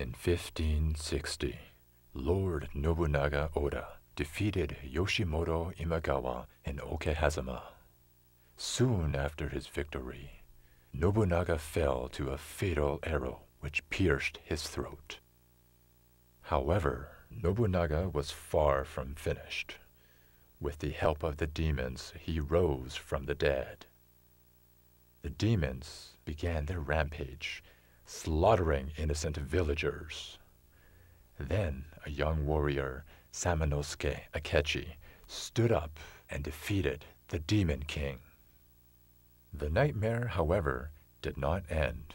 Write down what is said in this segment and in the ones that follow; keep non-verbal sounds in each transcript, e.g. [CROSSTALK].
In 1560, Lord Nobunaga Oda defeated Yoshimoto Imagawa in Okehazama. Soon after his victory, Nobunaga fell to a fatal arrow which pierced his throat. However, Nobunaga was far from finished. With the help of the demons, he rose from the dead. The demons began their rampage, slaughtering innocent villagers. Then a young warrior, Samanosuke Akechi, stood up and defeated the Demon King. The nightmare, however, did not end.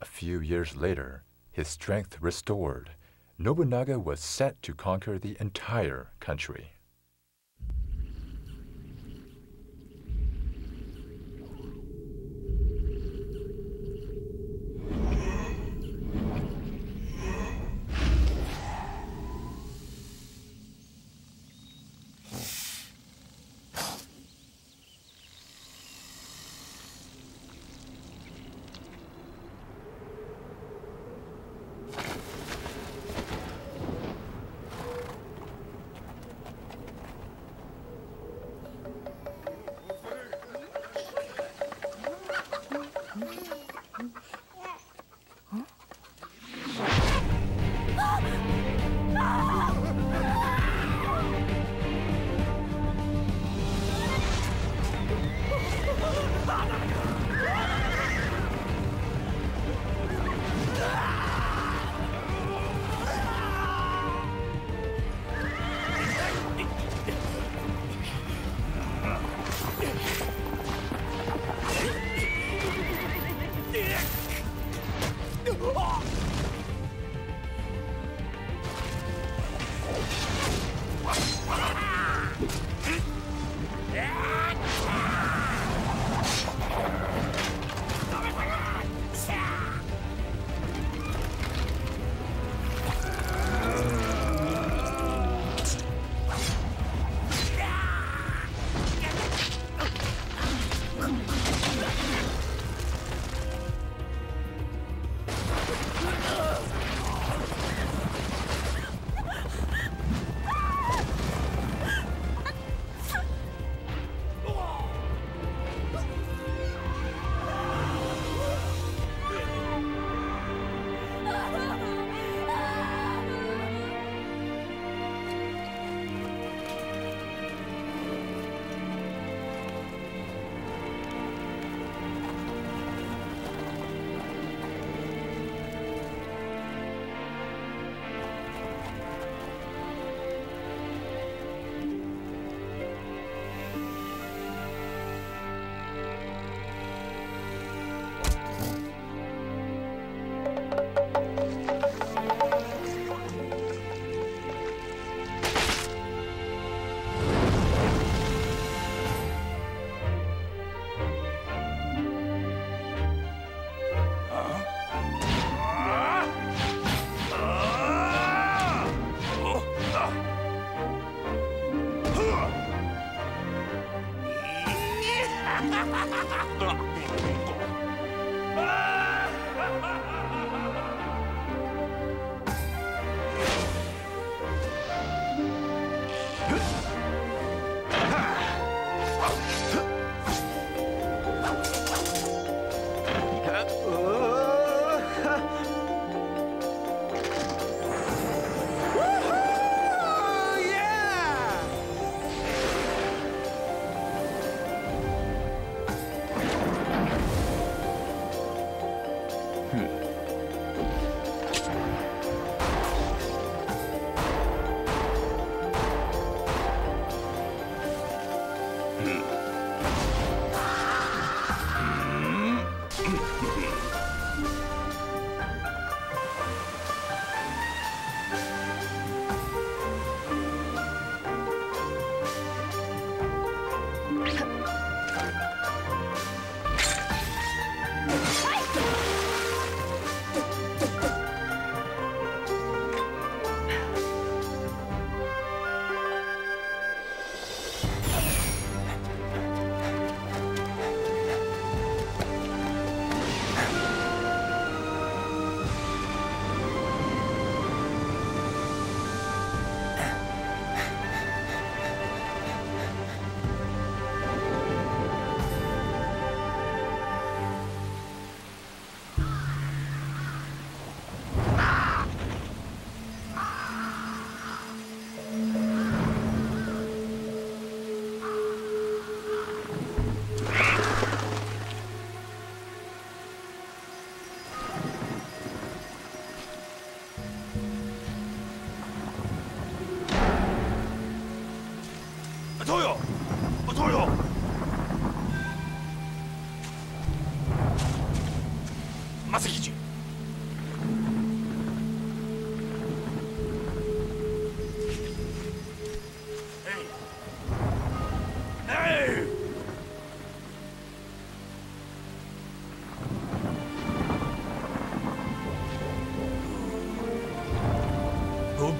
A few years later, his strength restored, Nobunaga was set to conquer the entire country.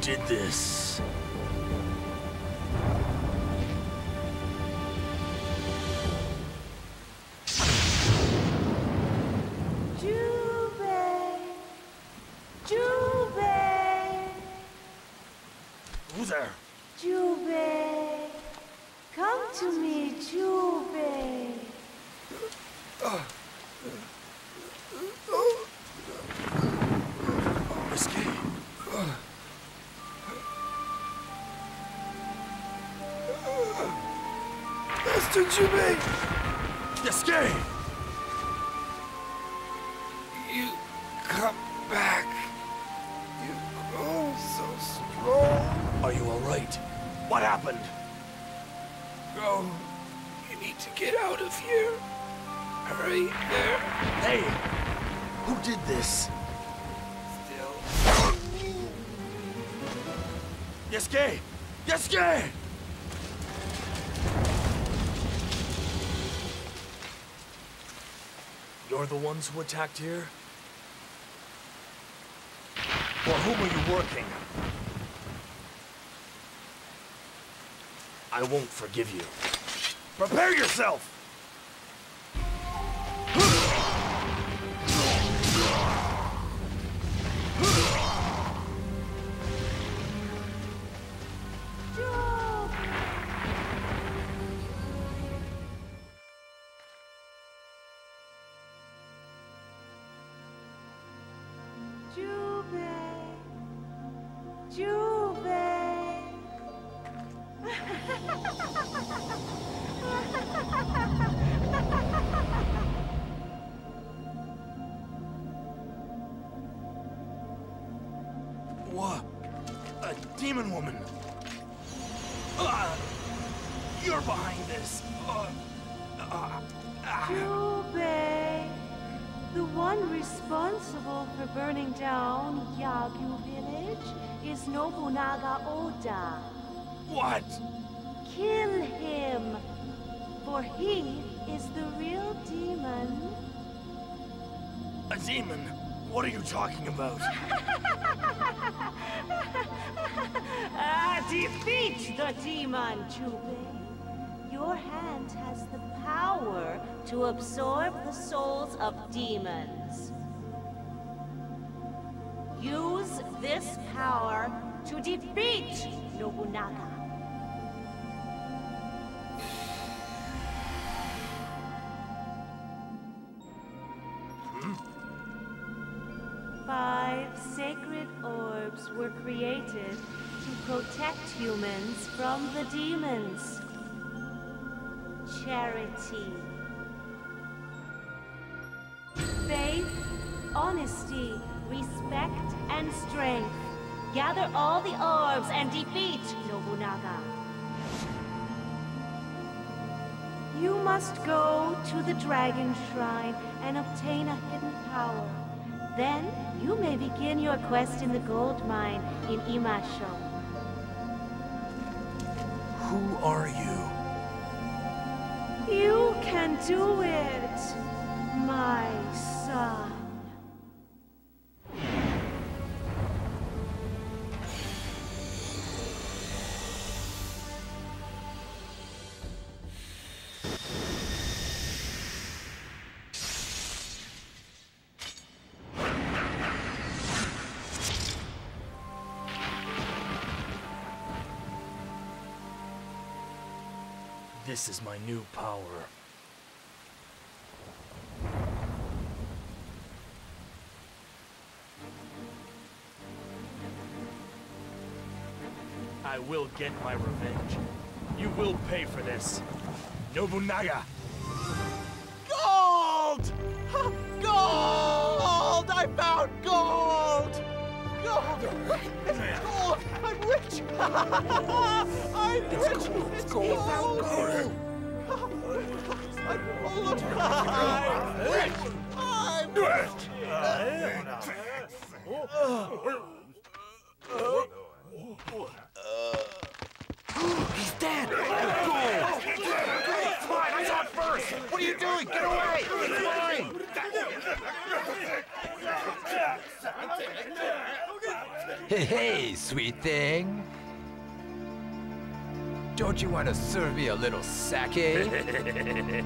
Did this? Master Jubei, Escape! Ones who attacked here? For whom are you working? I won't forgive you. Prepare yourself! What? A demon woman? Ah! you're behind this! Uh, uh. Jubei! The one responsible for burning down Yagyu village is Nobunaga Oda. what? Kill him! For he is the real demon. A demon? What are you talking about? [LAUGHS] defeat the demon, Jubei. Your hand has the power to absorb the souls of demons. Use this power to defeat Nobunaga. Humans from the demons. Charity. Faith, honesty, respect, and strength. Gather all the orbs and defeat Nobunaga. You must go to the Dragon Shrine and obtain a hidden power. Then you may begin your quest in the gold mine in Imasho. Who are you? You can do it, my son. This is my new power. I will get my revenge. You will pay for this. Nobunaga! Gold! [LAUGHS] Gold! I found gold! Gold! It's gold! I'm rich! I'm it's rich! It's gold! gold! I'm full of pride! I'm rich! I'm rich! He's dead! Fine, I saw it first! What are you doing? Get away! It's mine! Hey, hey, sweet thing. Don't you want to serve me a little sake? [LAUGHS]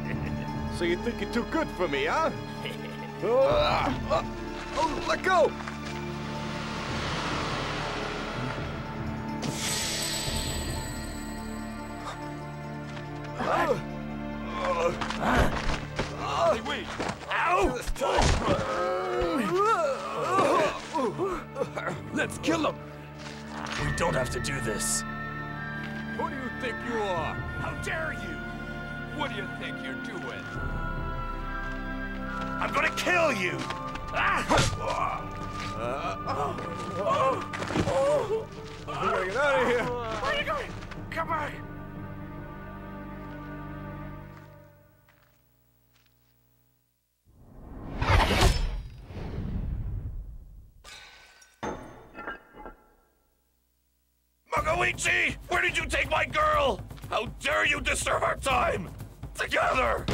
So you think you're too good for me, huh? oh, [LAUGHS] oh, let go! Let's kill him! We don't have to do this. Who do you think you are? How dare you! what do you think you're doing? I'm gonna kill you! We gotta get out of here! Where are you going? Come back! Magoichi! Where did you take my girl? How dare you disturb our time? Together!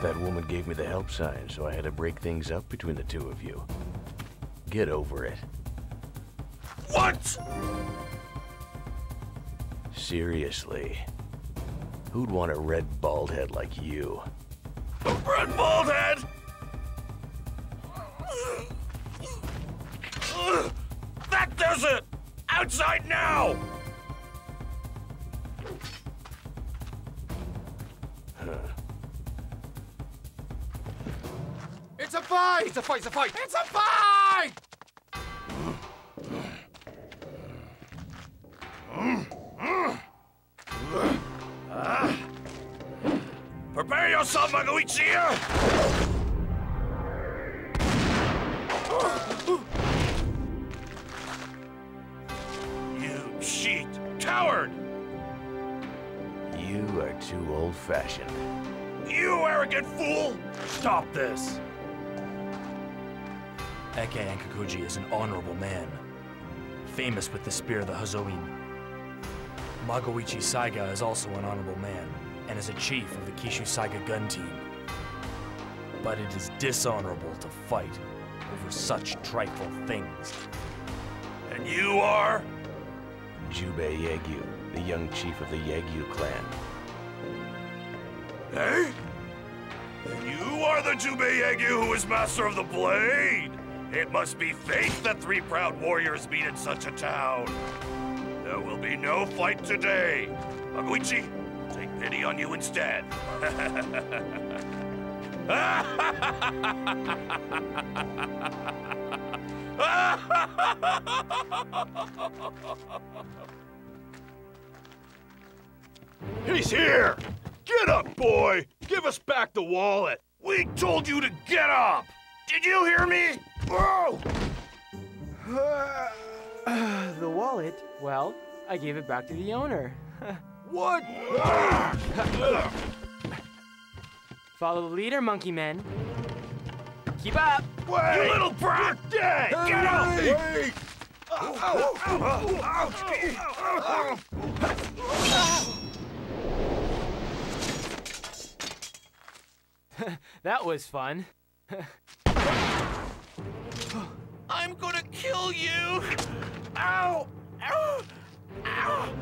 That woman gave me the help sign, so I had to break things up between the two of you. Get over it. What? Seriously. Who'd want a red bald head like you? A red bald head! Outside now! It's a fight! It's a fight! It's a fight! It's a fight! Prepare yourself, Magoichi! Too old-fashioned. You arrogant fool! Stop this! Ekei Ankokuji is an honorable man, famous with the spear of the Hozoin. Magoichi Saiga is also an honorable man, and is a chief of the Kishu Saiga gun team. But it is dishonorable to fight over such trifle things. And you are? Jubei Yagyu, the young chief of the Yagyu clan. Eh? You are the Jubei Yagyu who is master of the blade! It must be fate that three proud warriors meet in such a town. There will be no fight today. Magoichi, I'll take pity on you instead. He's here! Get up, boy! Give us back the wallet! we told you to get up! Did you hear me? Whoa! The wallet? Well, I gave it back to the owner. What? Follow the leader, monkey men. Keep up! Wait! You little brat! Dead! Get out! Wait! [LAUGHS] That was fun. [GASPS] I'm gonna kill you! Ow! Ow! Ow!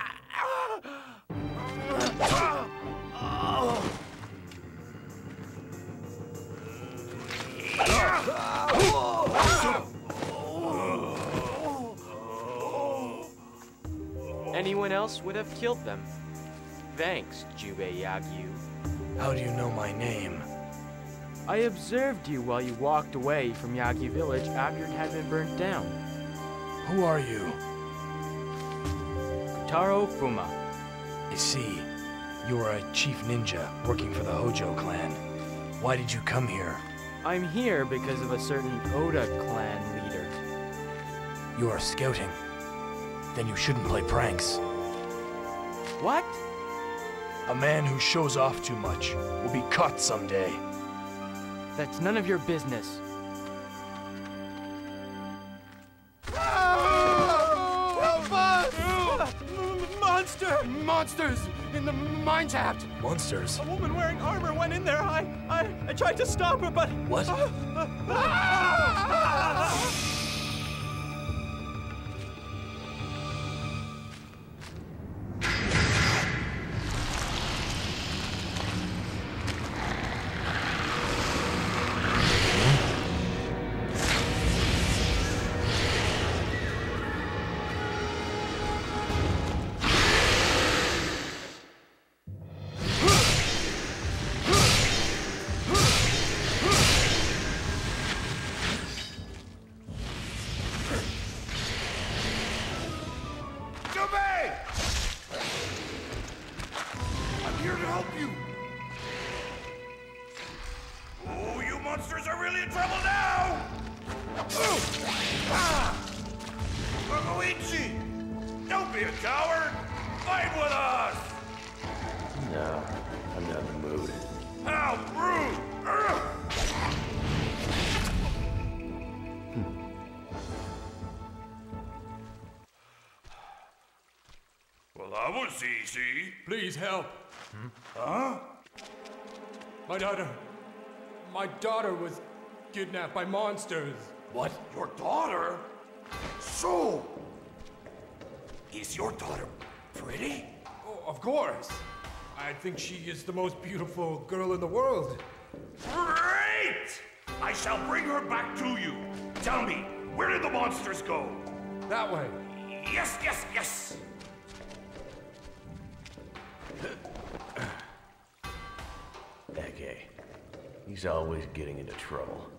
Ow! Anyone else would have killed them. Thanks, Jubei Yagyu. How do you know my name? I observed you while you walked away from Yagyu village after it had been burnt down. Who are you? Taro Fuma. I see. You are a chief ninja working for the Hojo clan. Why did you come here? I'm here because of a certain Oda clan leader. You are scouting. Then you shouldn't play pranks. What? A man who shows off too much will be caught someday. That's none of your business. Help us! Monster! Monsters in the mine shaft! Monsters? A woman wearing armor went in there. I, I, I tried to stop her, but. What? Jubei! Well, that was easy. Please help. Huh? My daughter. My daughter was kidnapped by monsters. What? Your daughter? So, is your daughter pretty? Oh, of course. I think she is the most beautiful girl in the world. Great! I shall bring her back to you. Tell me, where did the monsters go? That way. Yes, yes, yes! Ekei. He's always getting into trouble.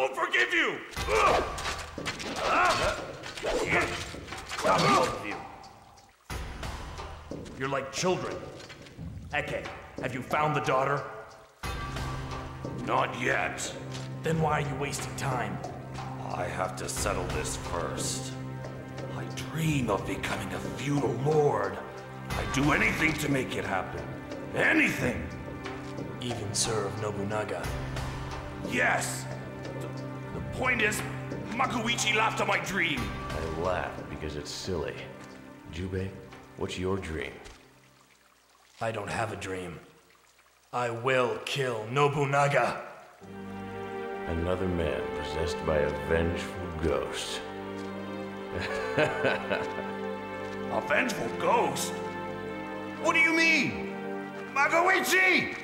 Won't forgive you! Stop both of you. You're like children. Ekei, have you found the daughter? Not yet. Then why are you wasting time? I have to settle this first. I dream of becoming a feudal lord. I'd do anything to make it happen. Anything! Even serve Nobunaga. Yes! The, the point is, Magoichi laughed at my dream. I laugh because it's silly. Jubei, what's your dream? I don't have a dream. I will kill Nobunaga. Another man possessed by a vengeful ghost. [LAUGHS] A vengeful ghost? What do you mean? Magoichi!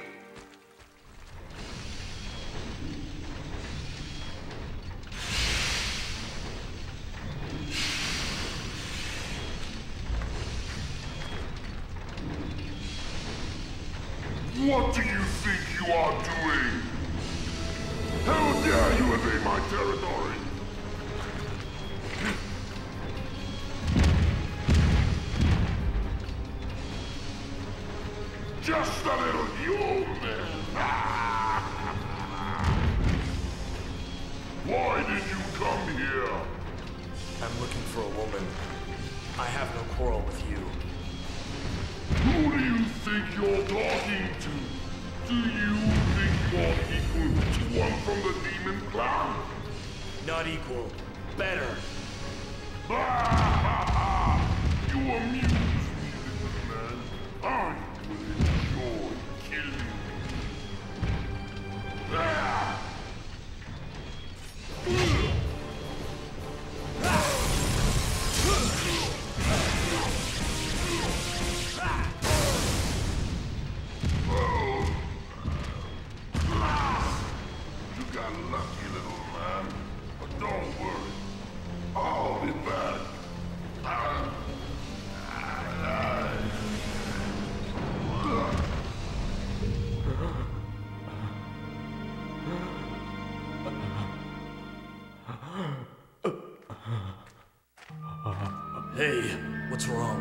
Hey, what's wrong?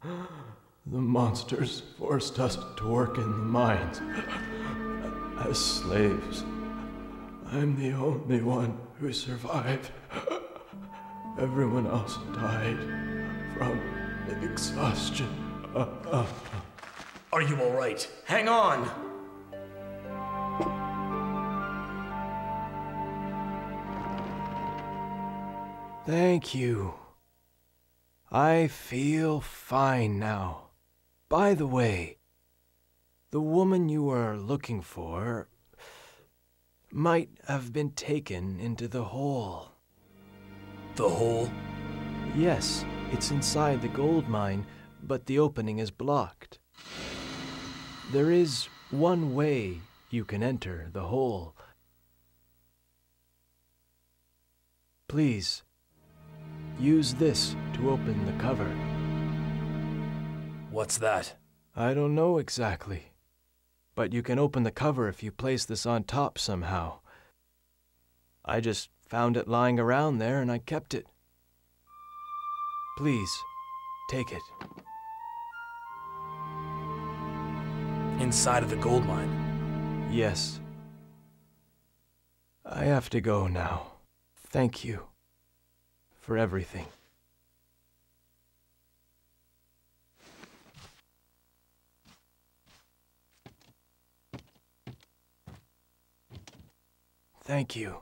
[LAUGHS] The monsters forced us to work in the mines as slaves. I'm the only one who survived. Everyone else died from exhaustion. Are you alright? Hang on! Thank you. I feel fine now. By the way, the woman you were looking for might have been taken into the hole. The hole? Yes, it's inside the gold mine, but the opening is blocked. There is one way you can enter the hole. Please, use this to open the cover. What's that? I don't know exactly. But you can open the cover if you place this on top somehow. I just found it lying around there and I kept it. Please, take it. Inside of the gold mine? Yes. I have to go now. Thank you for everything. Thank you.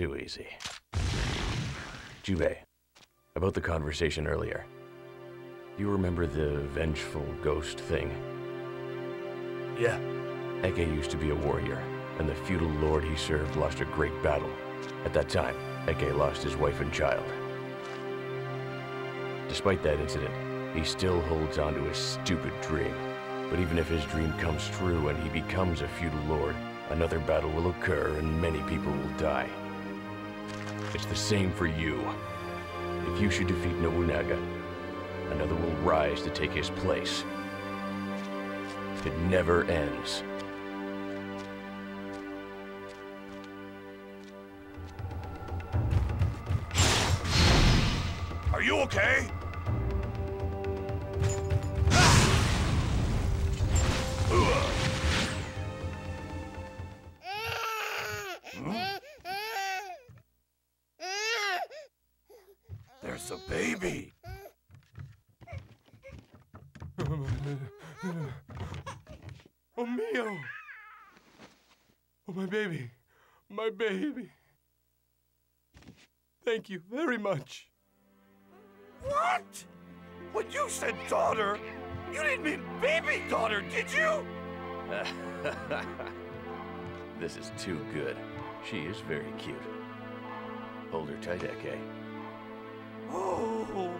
Too easy. Jubei, about the conversation earlier. Do you remember the vengeful ghost thing? Yeah. Ekei used to be a warrior, and the feudal lord he served lost a great battle. At that time, Ekei lost his wife and child. Despite that incident, he still holds on to his stupid dream. But even if his dream comes true and he becomes a feudal lord, another battle will occur and many people will die. It's the same for you. If you should defeat Nobunaga, another will rise to take his place. It never ends. Thank you very much. What? When you said daughter, you didn't mean baby daughter, did you? [LAUGHS] this is too good. She is very cute. Hold her tight, Ekei. Oh,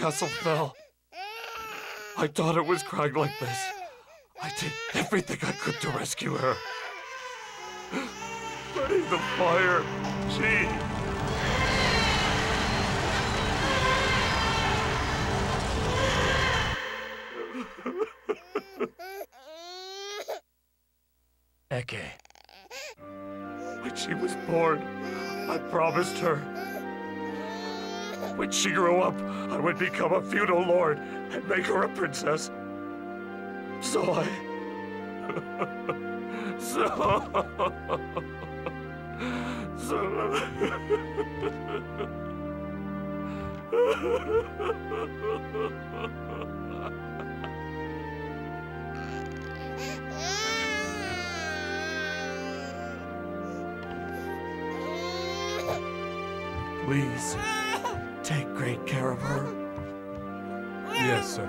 castle fell, I thought it was crying like this. I did everything I could to rescue her. Putting the fire, she. Ekei. When she was born, I promised her. When she grew up, I would become a feudal lord and make her a princess. So I. [LAUGHS] so. [LAUGHS] So. [LAUGHS] Please, take great care of her. Yes, sir. [LAUGHS]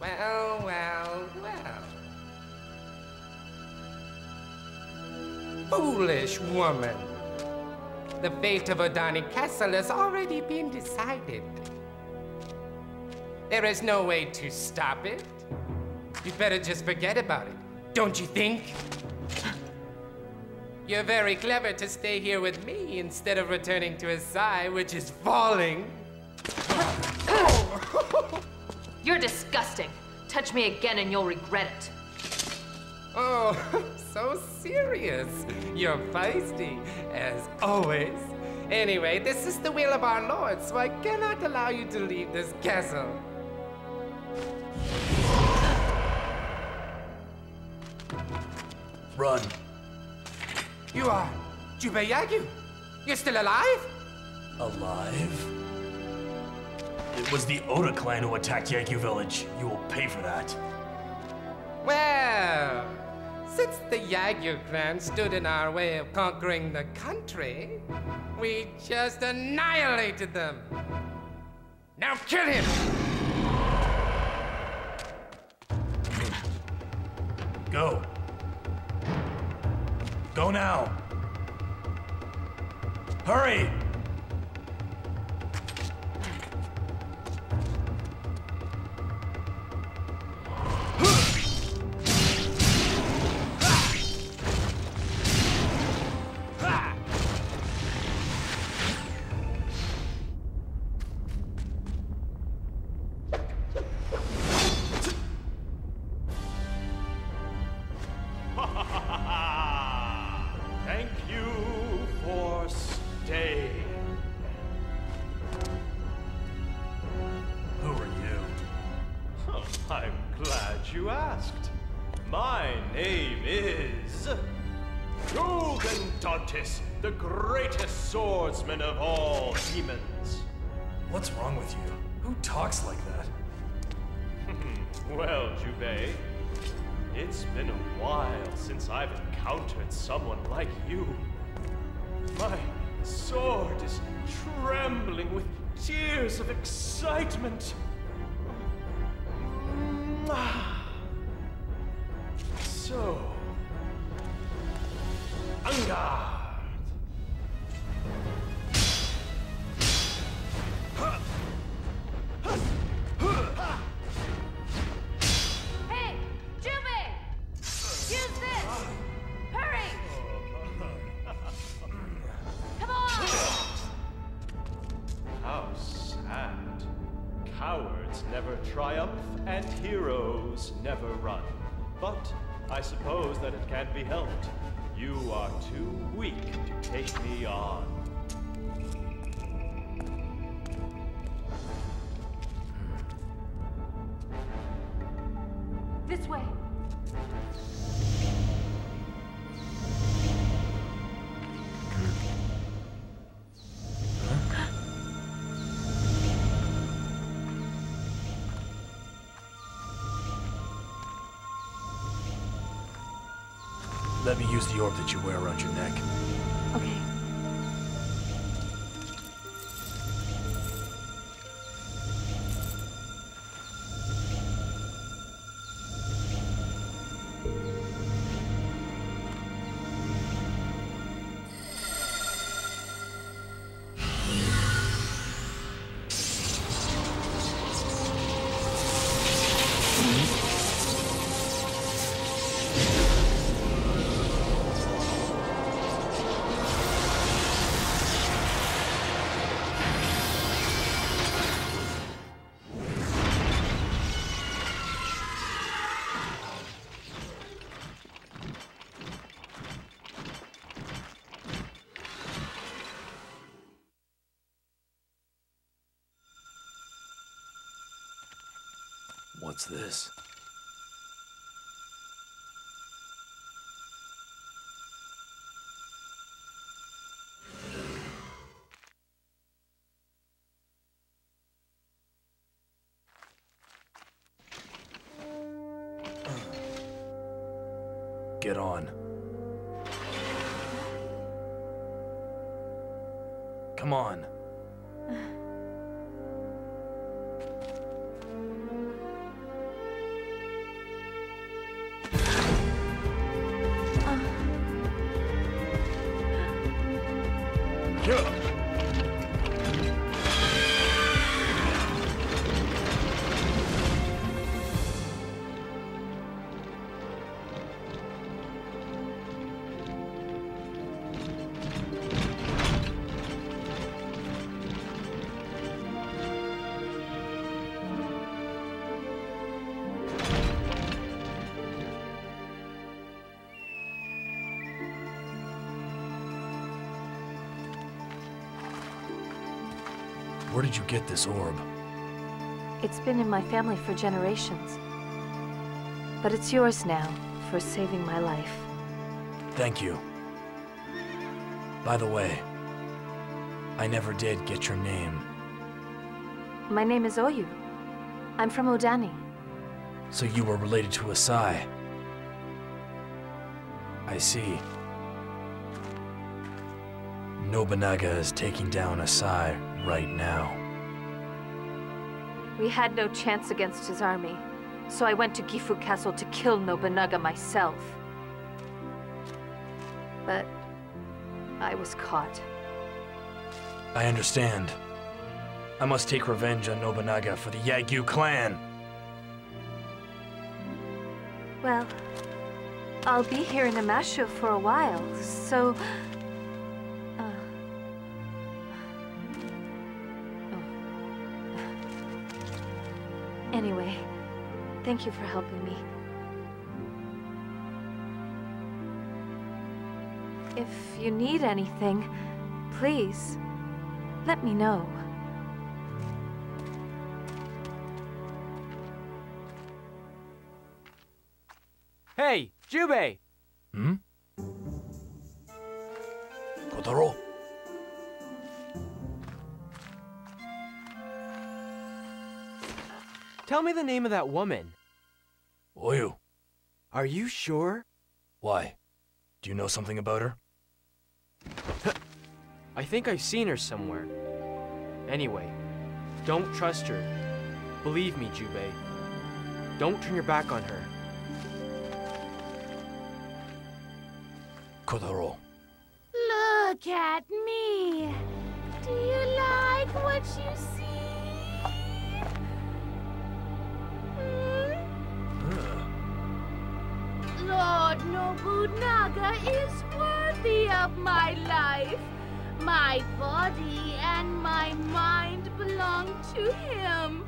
well, well, well. Foolish woman. The fate of Odani Castle has already been decided. There is no way to stop it. You'd better just forget about it, don't you think? You're very clever to stay here with me instead of returning to Asai, which is falling. You're disgusting. Touch me again and you'll regret it. Oh, [LAUGHS] so serious. You're feisty, as always. Anyway, this is the will of our Lord, so I cannot allow you to leave this castle. Run. You are Jubei Yagyu. You're still alive? Alive? It was the Oda clan who attacked Yagyu village. You will pay for that. Well, since the Yagyu clan stood in our way of conquering the country, we just annihilated them. Now kill him! Go. Go now. Hurry! My name is. Golden the greatest swordsman of all demons. What's wrong with you? Who talks like that? [LAUGHS] well, Jubei, it's been a while since I've encountered someone like you. My sword is trembling with tears of excitement. So, en garde. That it can't be helped. You are too weak to take me on. Let me use the orb that you wear around your neck. Okay. What's this? Get on. Come on. Did you get this orb? It's been in my family for generations. But it's yours now, for saving my life. Thank you. By the way, I never did get your name. My name is Oyu. I'm from Odani. So you were related to Asai. I see. Nobunaga is taking down Asai right now. We had no chance against his army, so I went to Gifu Castle to kill Nobunaga myself. But I was caught. I understand. I must take revenge on Nobunaga for the Yagyu clan. Well, I'll be here in Imasho for a while, so... thank you for helping me. If you need anything, please, let me know. Hey, Jubei! Hmm? Kotaro? Tell me the name of that woman. Oyu. Are you sure? Why? Do you know something about her? I think I've seen her somewhere. Anyway, don't trust her. Believe me, Jubei. Don't turn your back on her. Kotaro. Look at me. Do you like what you see? Lord Nobunaga is worthy of my life. My body and my mind belong to him.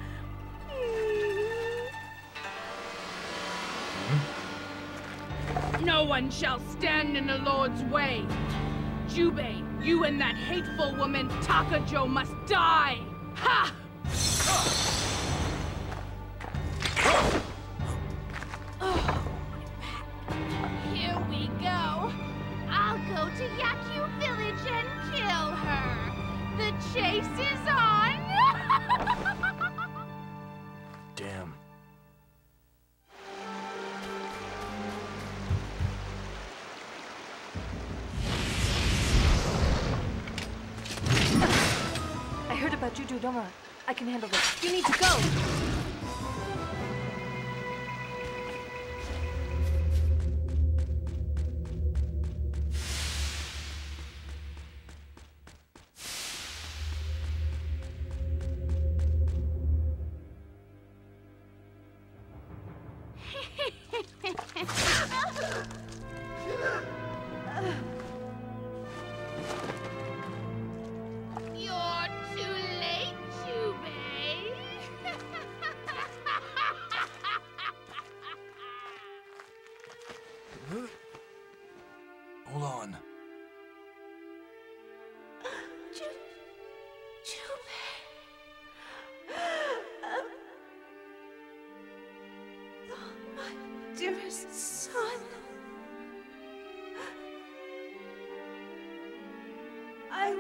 No one shall stand in the Lord's way. Jubei, you and that hateful woman Takajo must die. Ha!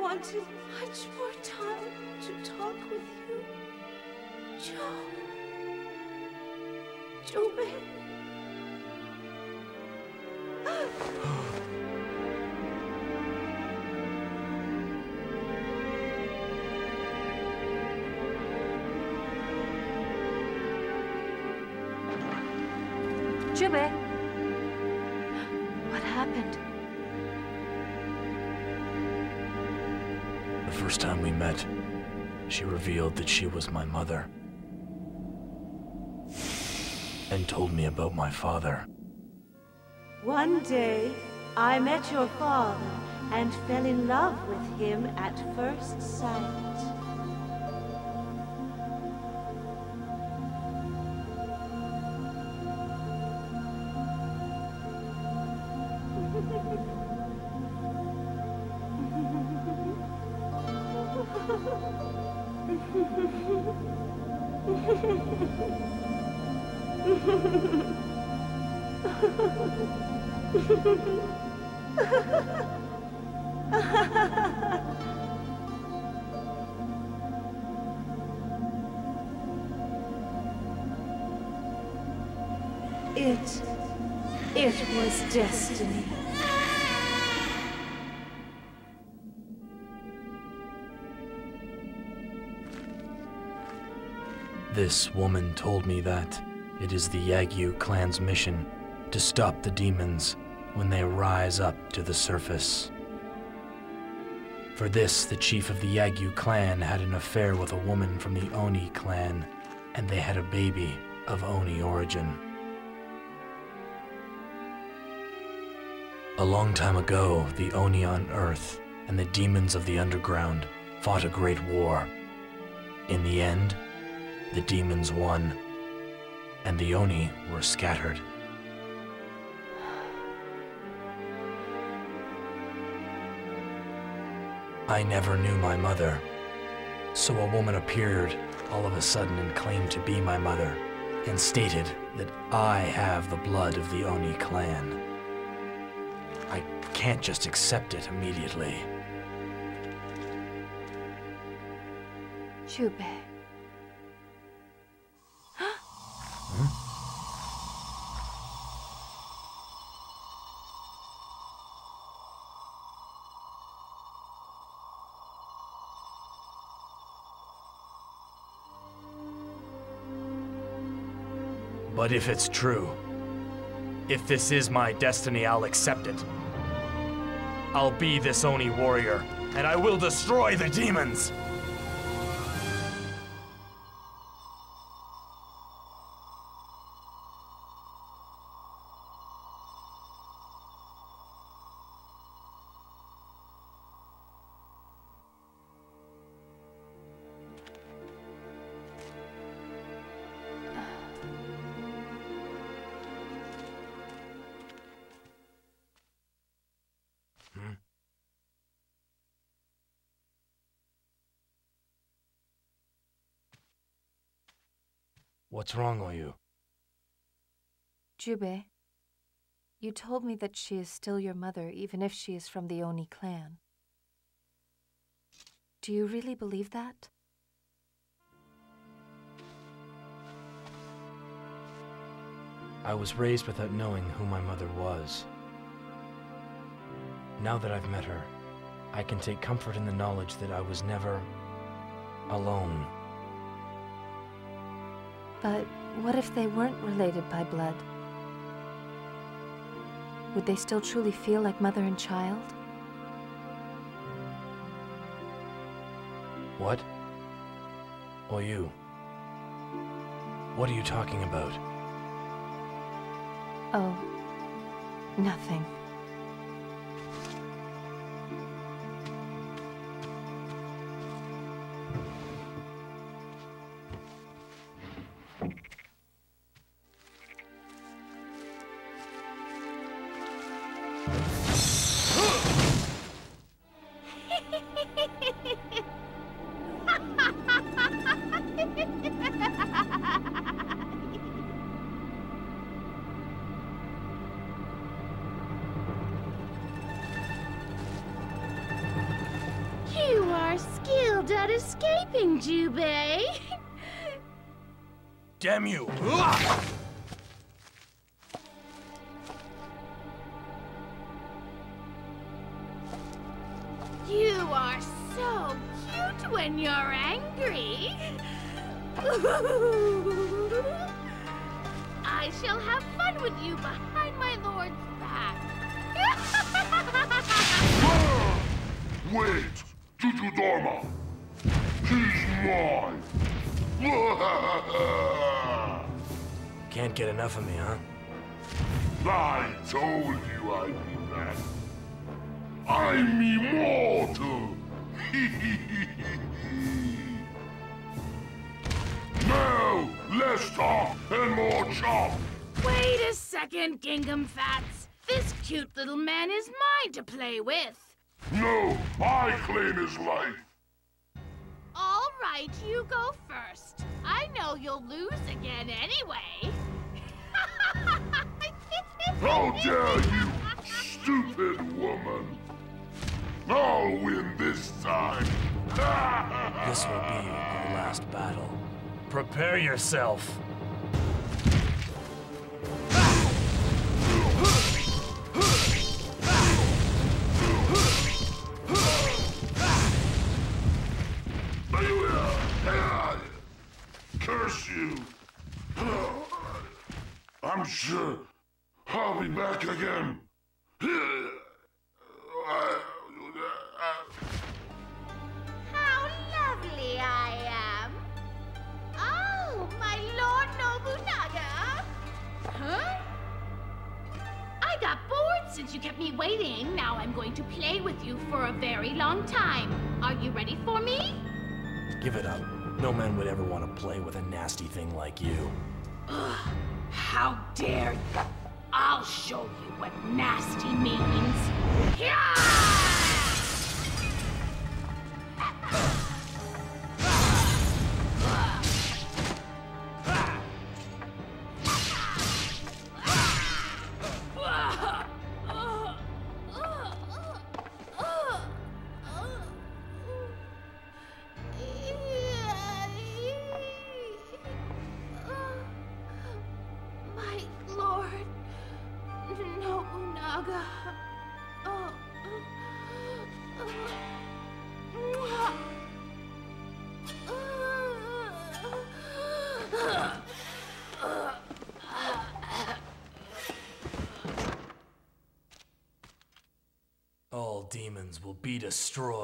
Wanted much more time to talk with you. Joe. Jubei. Jubei! What happened? First time we met, she revealed that she was my mother. And told me about my father. One day, I met your father and fell in love with him at first sight. Destiny. This woman told me that it is the Yagyu clan's mission to stop the demons when they rise up to the surface. For this, the chief of the Yagyu clan had an affair with a woman from the Oni clan, and they had a baby of Oni origin. A long time ago, the Oni on Earth and the demons of the underground fought a great war. In the end, the demons won, and the Oni were scattered. I never knew my mother, so a woman appeared all of a sudden and claimed to be my mother, and stated that I have the blood of the Oni clan. I can't just accept it immediately. Jubei. [GASPS] But if it's true, if this is my destiny, I'll accept it. I'll be this Oni warrior, and I will destroy the demons! What's wrong, with you? Jubei, you told me that she is still your mother, even if she is from the Oni clan. Do you really believe that? I was raised without knowing who my mother was. Now that I've met her, I can take comfort in the knowledge that I was never alone. But what if they weren't related by blood? Would they still truly feel like mother and child? What? Oyu? What are you talking about? Oh, nothing. Now, less talk and more chop! Wait a second, Gingham Fats. This cute little man is mine to play with. No, I claim his life! All right, you go first. I know you'll lose again anyway. [LAUGHS] How dare you, stupid woman! I'll win this time! [LAUGHS] This will be our last battle. Prepare yourself. Curse you! I'm sure I'll be back again. [LAUGHS] Um, how lovely I am. Oh, my Lord Nobunaga. Huh? I got bored since you kept me waiting. Now I'm going to play with you for a very long time. Are you ready for me? Give it up. No man would ever want to play with a nasty thing like you. Ugh, how dare you? I'll show you what nasty means. My Huh. Will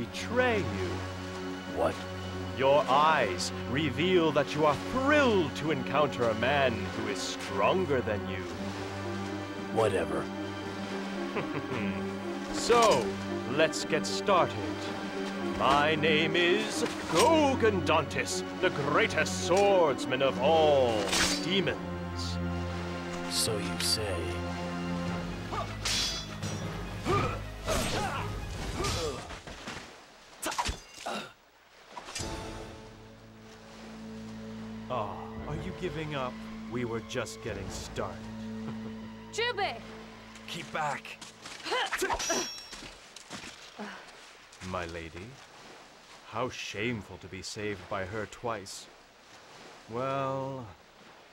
betray you. What? Your eyes reveal that you are thrilled to encounter a man who is stronger than you. Whatever. [LAUGHS] so, let's get started. My name is Gogandantess, the greatest swordsman of all demons. So you up? We were just getting started. Jubei! Keep back. My lady, how shameful to be saved by her twice. Well,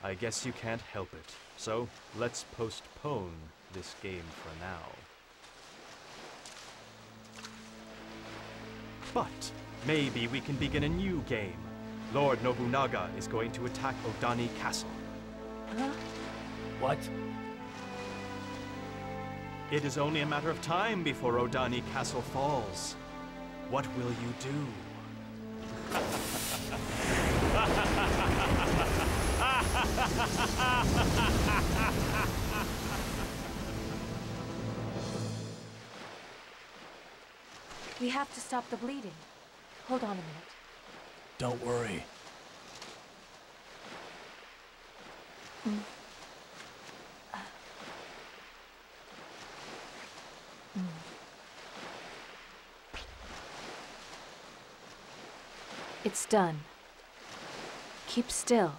I guess you can't help it. So, let's postpone this game for now. But maybe we can begin a new game. Lord Nobunaga is going to attack Odani Castle. Huh? What? It is only a matter of time before Odani Castle falls. What will you do? [LAUGHS] We have to stop the bleeding. Hold on a minute. Don't worry. Mm. Mm. It's done. Keep still.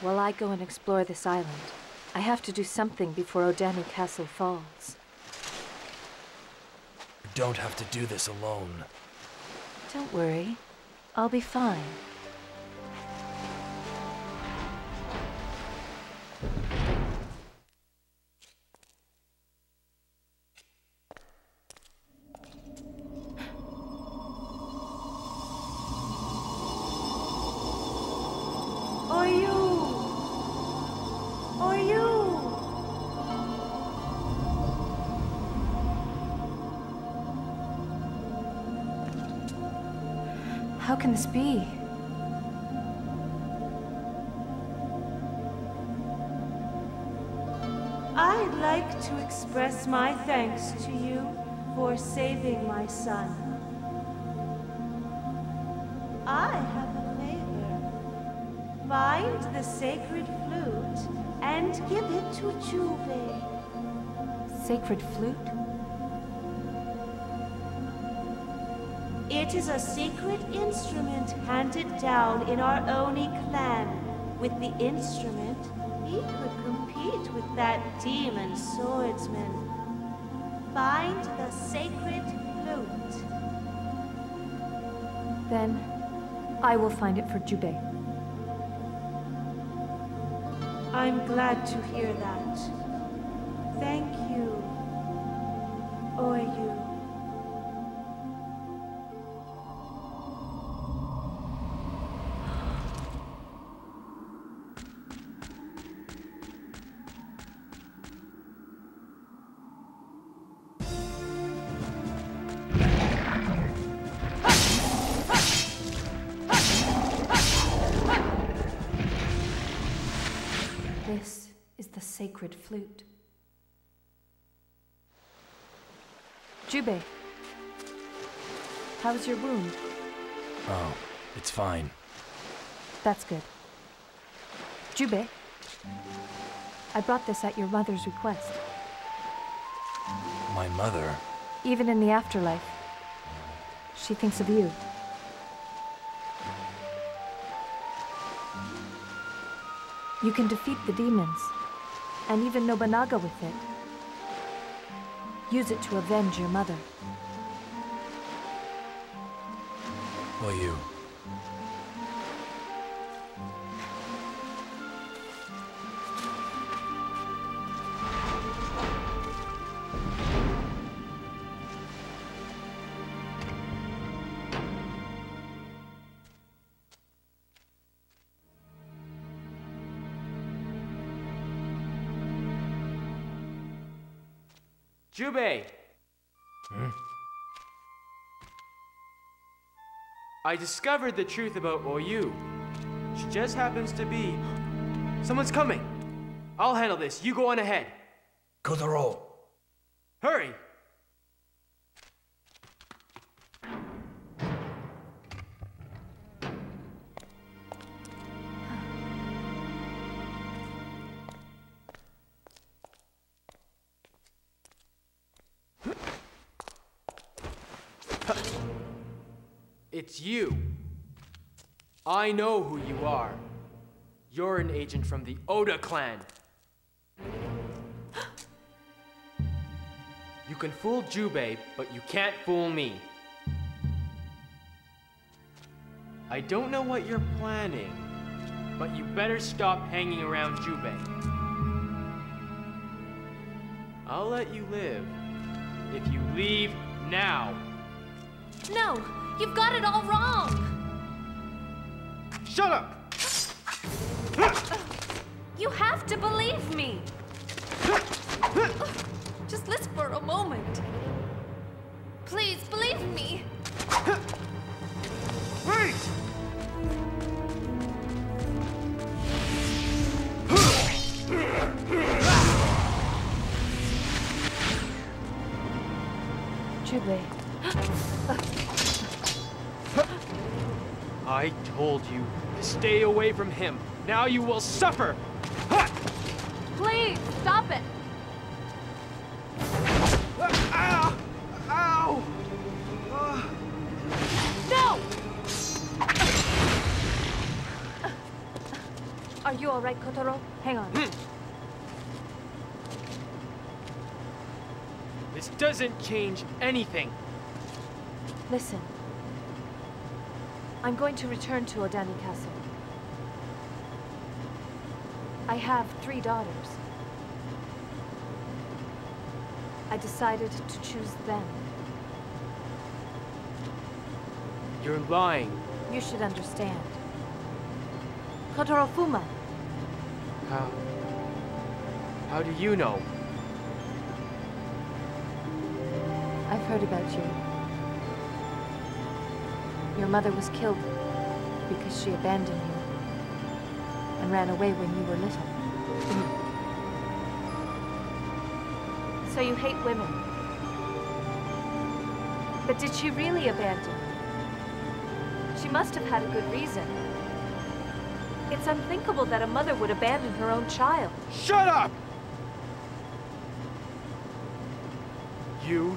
While I go and explore this island, I have to do something before Odani Castle falls. You don't have to do this alone. Don't worry. I'll be fine. This be? I'd like to express my thanks to you for saving my son. I have a favor. Find the sacred flute and give it to Jubei. Sacred flute? It is a secret instrument handed down in our Oni clan. With the instrument, he could compete with that demon swordsman. Find the sacred flute. Then, I will find it for Jubei. I'm glad to hear that. How's your wound? Oh, it's fine. That's good. Jubei, I brought this at your mother's request. My mother. Even in the afterlife, she thinks of you. You can defeat the demons, and even Nobunaga with it. Use it to avenge your mother. You? I discovered the truth about Oyu. She just happens to be. Someone's coming. I'll handle this. You go on ahead. Kotaro. Hurry! I know who you are. You're an agent from the Oda clan. [GASPS] You can fool Jubei, but you can't fool me. I don't know what you're planning, but you better stop hanging around Jubei. I'll let you live if you leave now. No, you've got it all wrong. Shut up! You have to believe me. Just listen for a moment. Please believe me. Stay away from him. Now you will suffer. Please, stop it. Ow! Ow! No! Are you all right, Kotaro? Hang on. Hmm. This doesn't change anything. Listen. I'm going to return to Odani Castle. I have three daughters. I decided to choose them. You're lying. You should understand. Kotaro Fuma, How? How do you know? I've heard about you. Your mother was killed because she abandoned you and ran away when you were little. so you hate women. But did she really abandon you? She must have had a good reason. It's unthinkable that a mother would abandon her own child. Shut up! You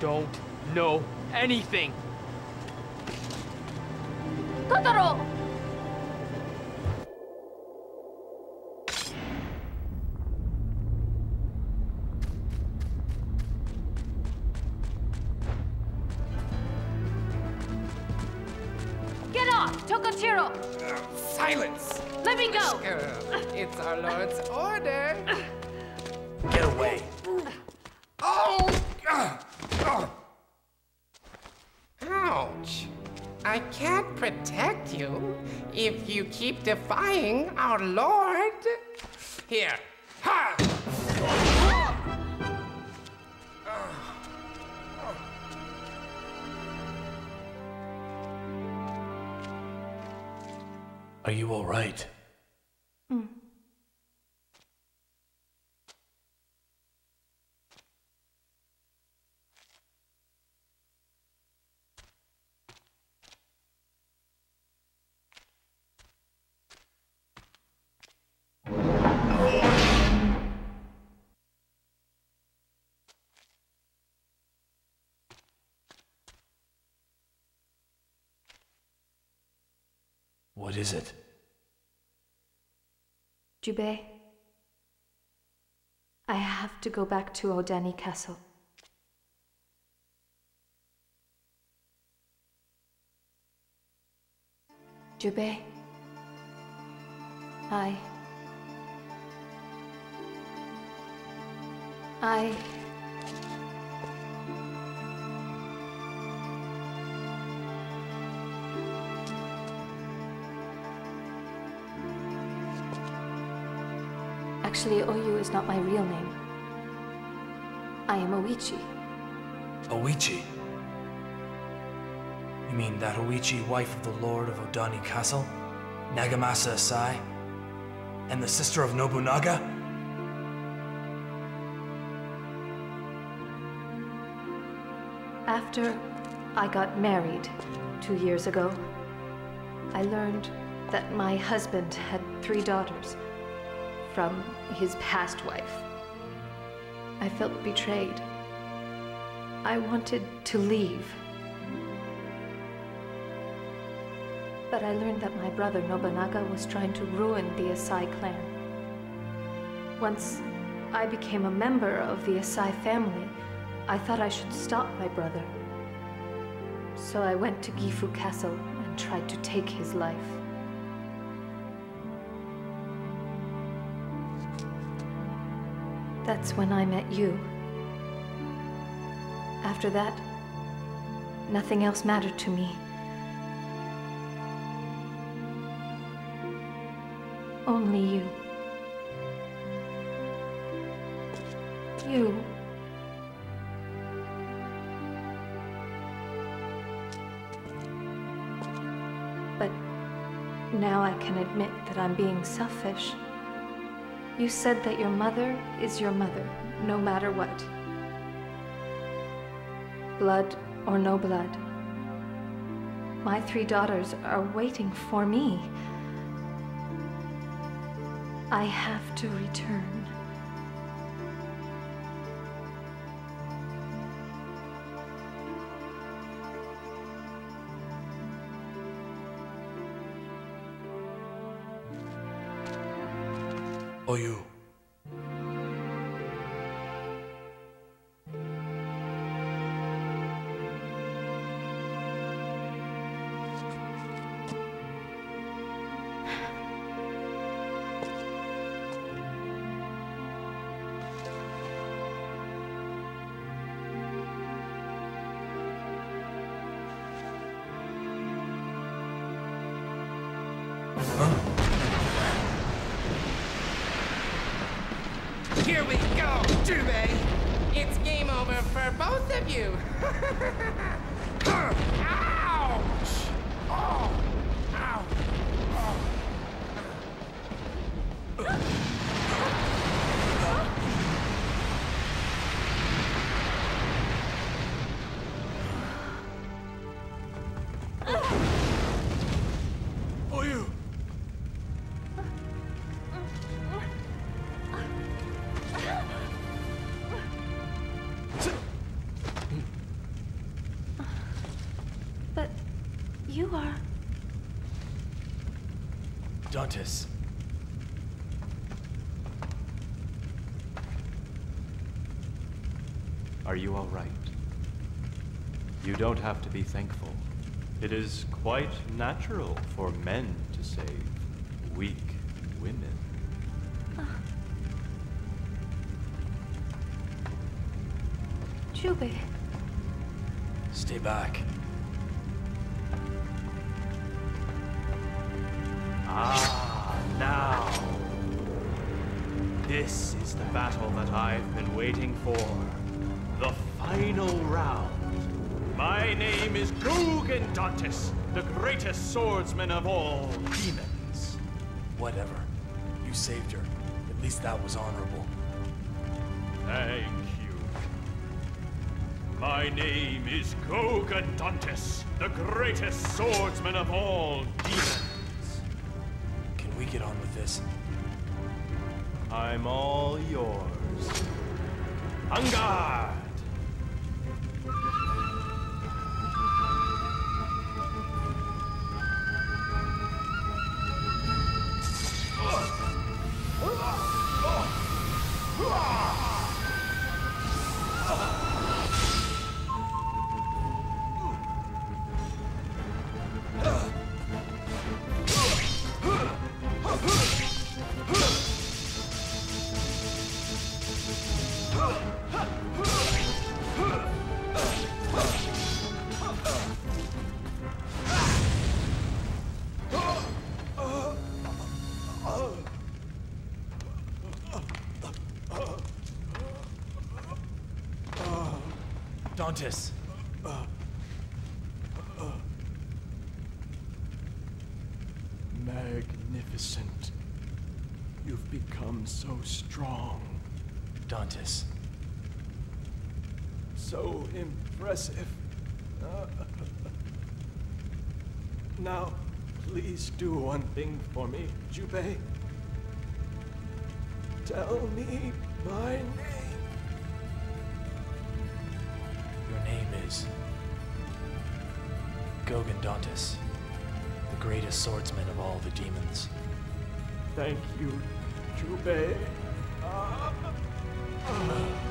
don't know anything. What is it? Jubei, I have to go back to Odani Castle. Jubei, I... I... Actually, Oyu is not my real name. I am Oichi. Oichi. You mean that Oichi, wife of the Lord of Odani Castle? Nagamasa Asai? And the sister of Nobunaga? After I got married two years ago, I learned that my husband had three daughters from his past wife. I felt betrayed. I wanted to leave. But I learned that my brother Nobunaga was trying to ruin the Asai clan. Once I became a member of the Asai family, I thought I should stop my brother. So I went to Gifu Castle and tried to take his life. That's when I met you. After that, nothing else mattered to me. Only you. You. But now I can admit that I'm being selfish. You said that your mother is your mother, no matter what. Blood or no blood. My three daughters are waiting for me. I have to return. Here for both of you! [LAUGHS] Are you all right? You don't have to be thankful. It is quite natural for men to save weak women. Ah. Jube. Stay back. Guggen the greatest swordsman of all demons. Whatever. You saved her. At least that was honorable. Thank you. My name is Guggen the greatest swordsman of all demons. Can we get on with this? I'm all yours. En Dantes. Magnificent. You've become so strong. Dantes. So impressive. Uh, [LAUGHS] now, please do one thing for me, Jubei. Tell me my name. Is Gogandantess, the greatest swordsman of all the demons. Thank you, Jubei. Jibby!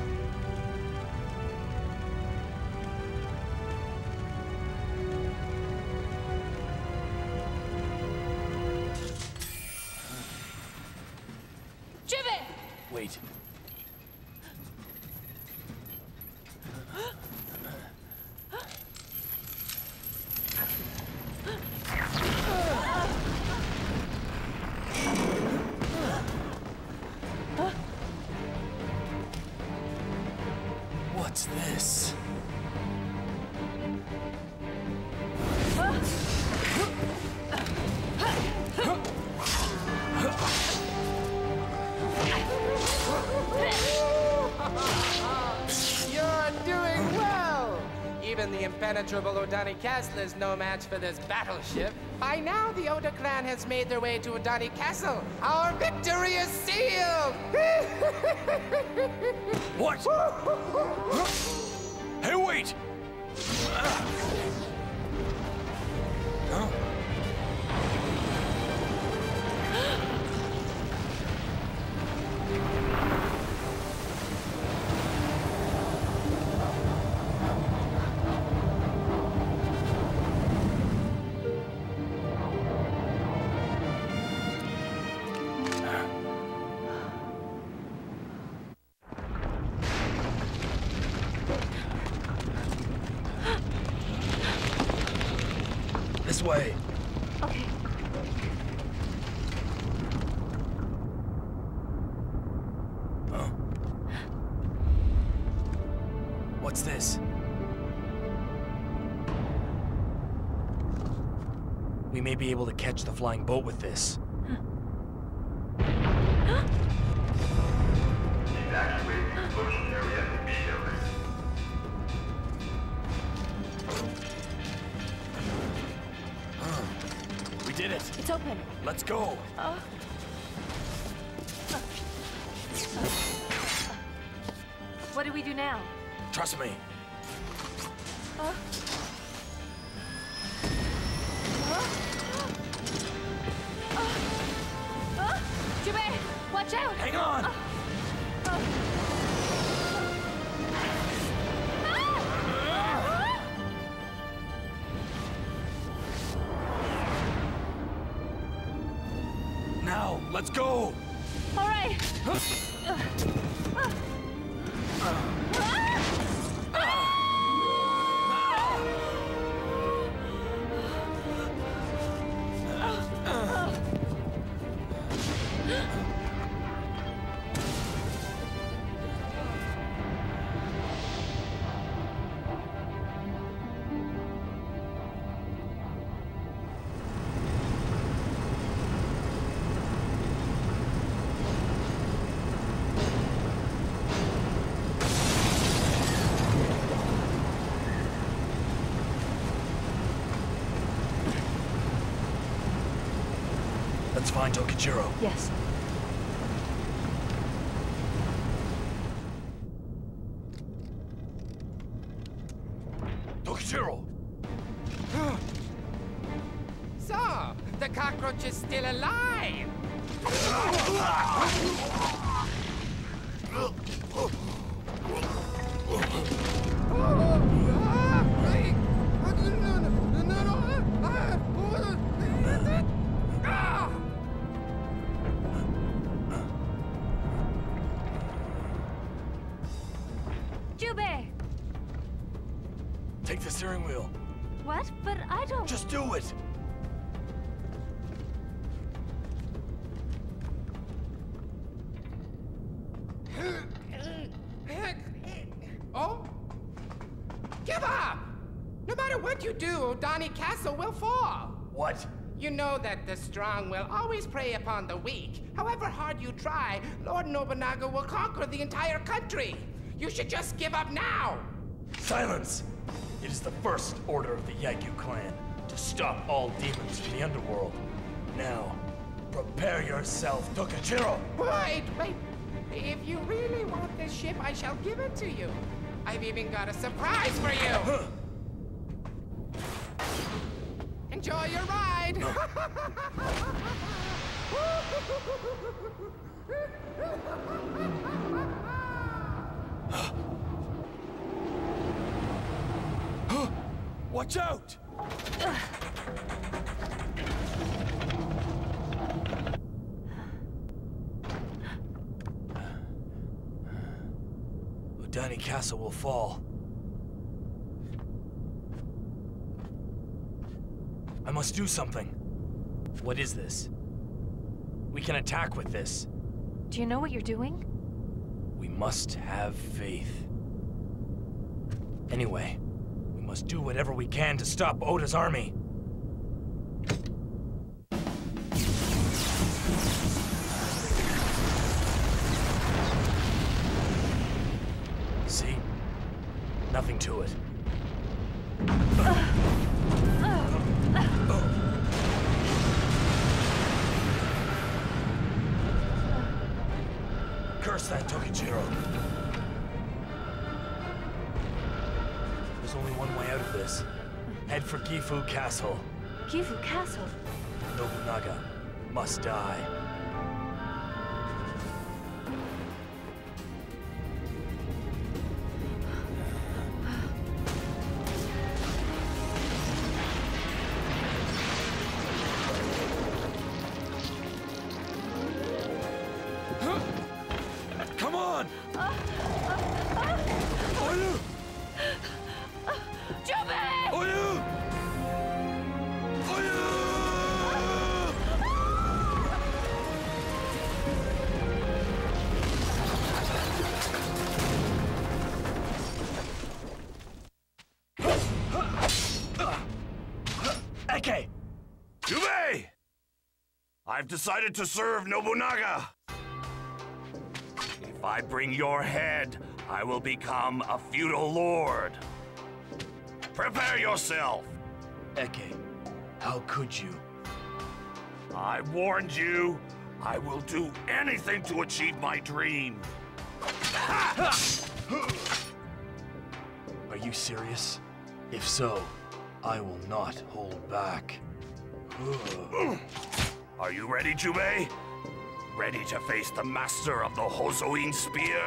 Impenetrable Odani Castle is no match for this battleship. By now, the Oda clan has made their way to Odani Castle. Our victory is sealed! [LAUGHS] what? [LAUGHS] Huh? What's this? We may be able to catch the flying boat with this. [GASPS] We did it. It's open. Let's go. Uh, do now? Trust me. Find Tokichiro. Yes. Know that the strong will always prey upon the weak. However hard you try, Lord Nobunaga will conquer the entire country. You should just give up now. Silence! It is the first order of the Yagyu clan to stop all demons in the underworld. Now, prepare yourself, Tokichiro! Wait, wait. If you really want this ship, I shall give it to you. I've even got a surprise for you. [LAUGHS] Enjoy your ride. [GASPS] Watch out! Odani Castle will fall. I must do something. What is this? We can attack with this. Do you know what you're doing? We must have faith. Anyway, we must do whatever we can to stop Oda's army. See? Nothing to it. For Gifu Castle. Gifu Castle? Nobunaga must die. I've decided to serve Nobunaga. If I bring your head, I will become a feudal lord. Prepare yourself. Ekei, how could you? I warned you. I will do anything to achieve my dream. Are you serious? If so, I will not hold back. [CLEARS THROAT] Are you ready, Jubei? Ready to face the master of the Hozoin spear?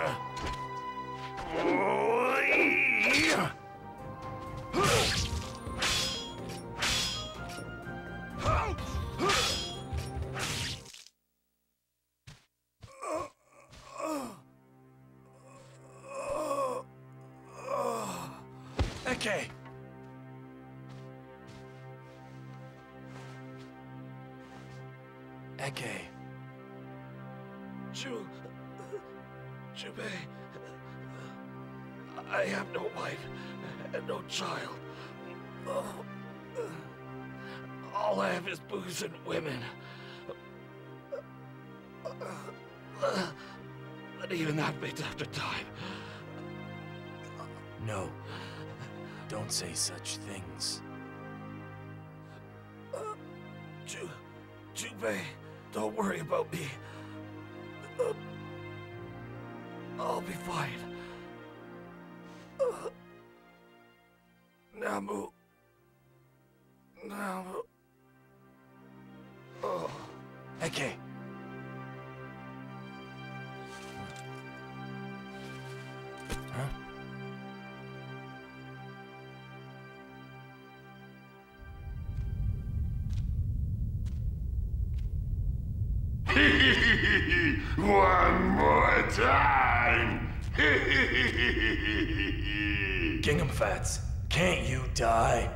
Time. [LAUGHS] Gingham Fats, can't you die?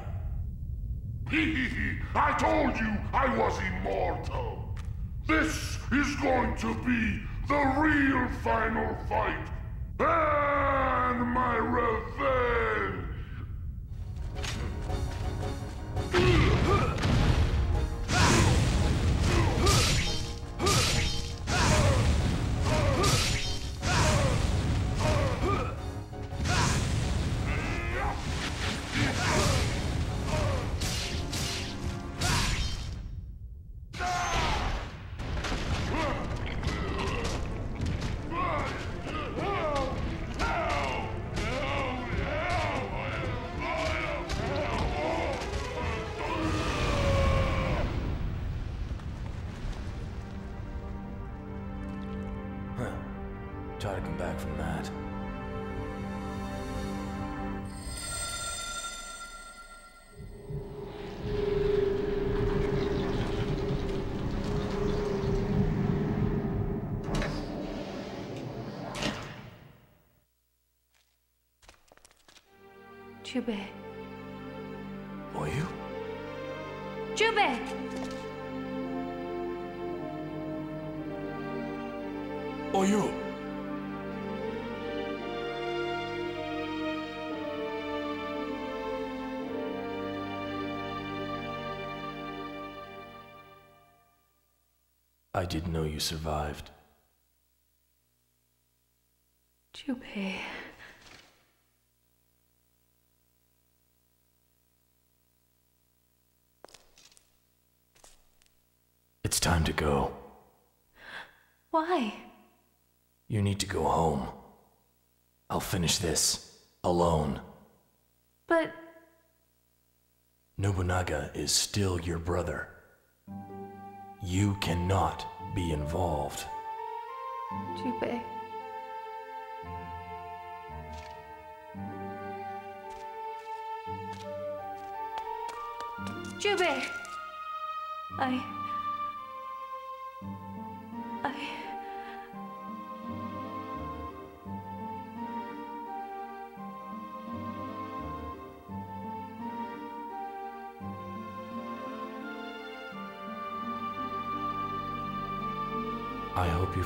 [LAUGHS] I told you I was immortal. This is going to be the real final fight. Back from that. Jubei. Oyu? Jubei! Oyu! I didn't know you survived. Jubei. It's time to go. Why? You need to go home. I'll finish this alone. But Nobunaga is still your brother. You cannot be involved. Jubei. Jubei! I. I.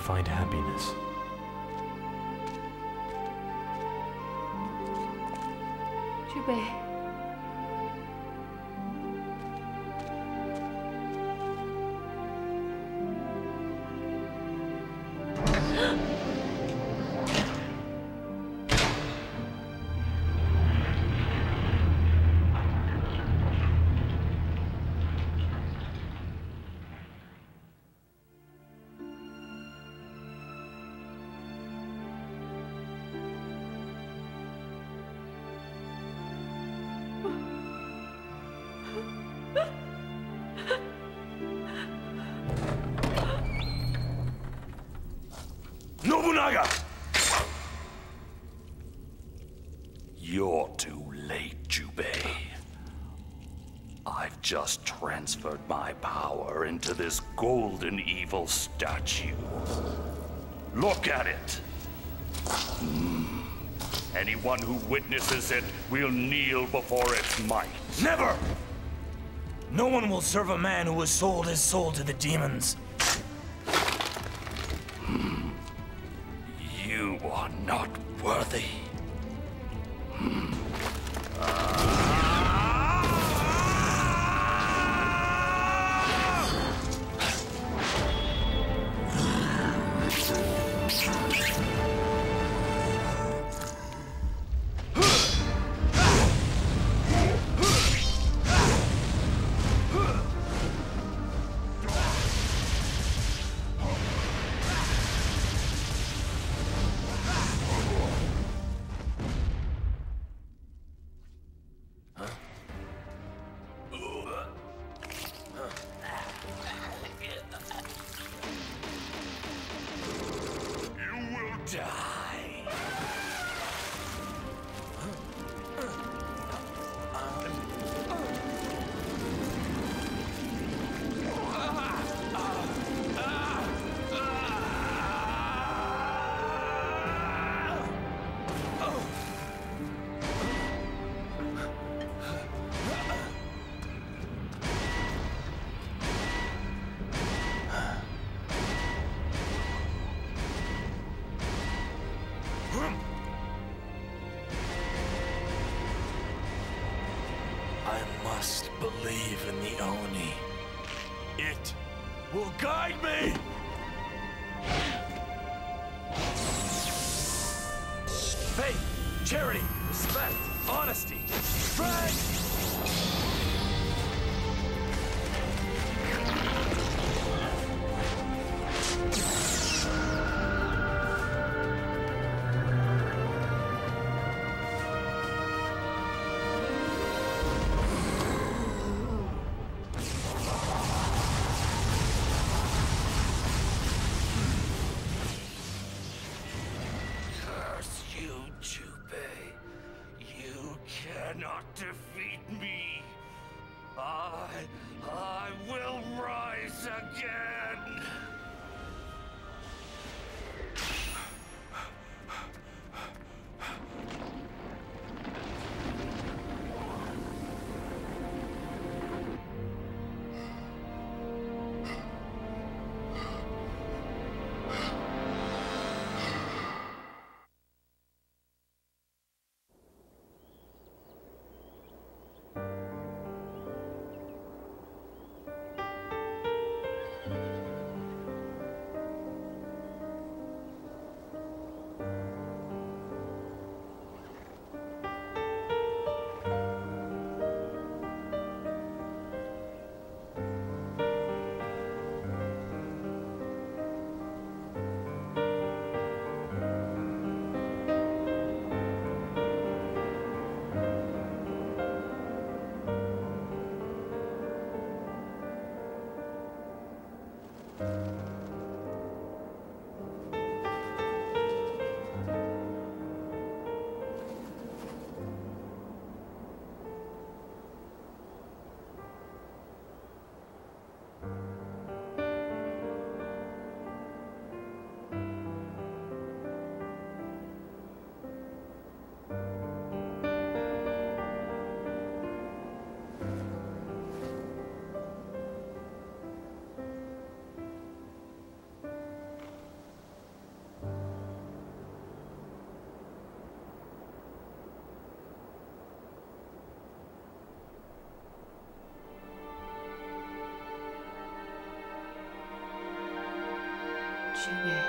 find happiness. Jubei. Nobunaga! You're too late, Jubei. I've just transferred my power into this golden evil statue. Look at it. Hmm. Anyone who witnesses it will kneel before its might. Never! No one will serve a man who has sold his soul to the demons. Worthy. I will rise again! You.